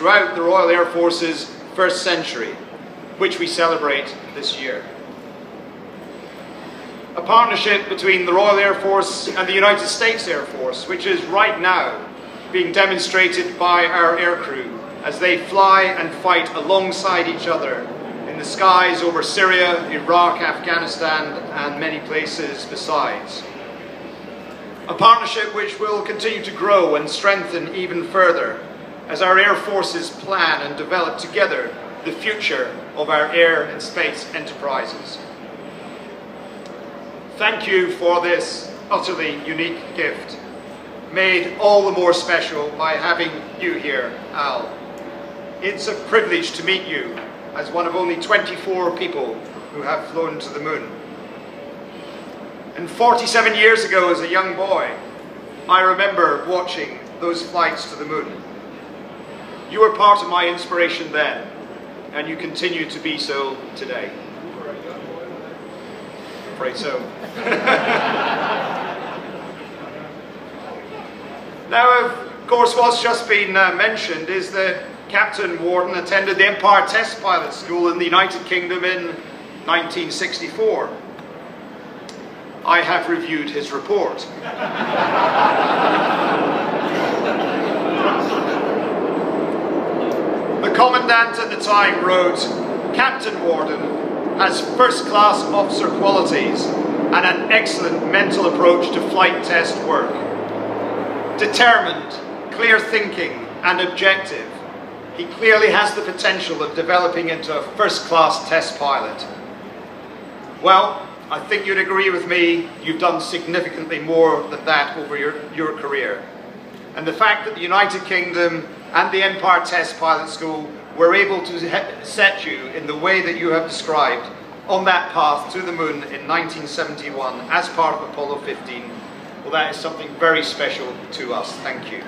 throughout the Royal Air Force's first century, which we celebrate this year. A partnership between the Royal Air Force and the United States Air Force, which is right now being demonstrated by our aircrew as they fly and fight alongside each other in the skies over Syria, Iraq, Afghanistan, and many places besides. A partnership which will continue to grow and strengthen even further as our air forces plan and develop together the future of our air and space enterprises. Thank you for this utterly unique gift, made all the more special by having you here, Al. It's a privilege to meet you as one of only 24 people who have flown to the moon. And 47 years ago, as a young boy, I remember watching those flights to the moon. You were part of my inspiration then, and you continue to be so today. Afraid so. now, of course, what's just been uh, mentioned is that Captain Worden attended the Empire Test Pilot School in the United Kingdom in 1964. I have reviewed his report. Commandant at the time wrote, Captain Worden has first-class officer qualities and an excellent mental approach to flight test work. Determined, clear thinking and objective, he clearly has the potential of developing into a first-class test pilot. Well, I think you'd agree with me, you've done significantly more than that over your, your career. And the fact that the United Kingdom and the Empire Test Pilot School were able to set you in the way that you have described on that path to the moon in 1971 as part of Apollo 15, well that is something very special to us. Thank you.